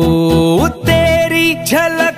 ओ तेरी झलक